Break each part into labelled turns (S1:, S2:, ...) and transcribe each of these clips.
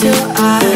S1: till I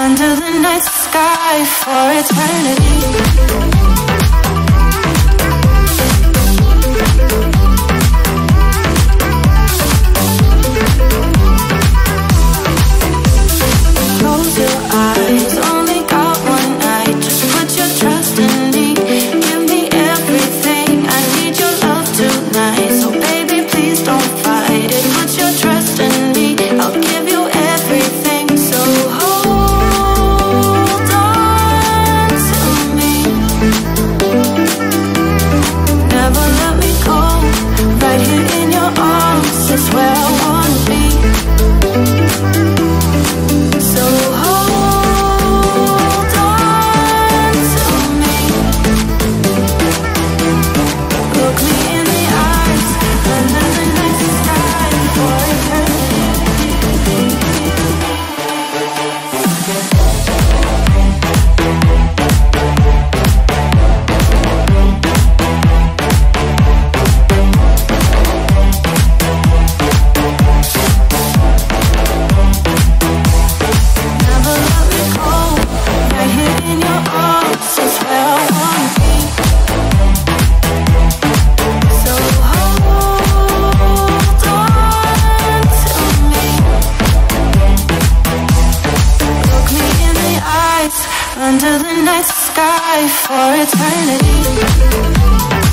S1: under the night sky for eternity. Never let me go, right here in your arms, as well. lights under the night sky for eternity.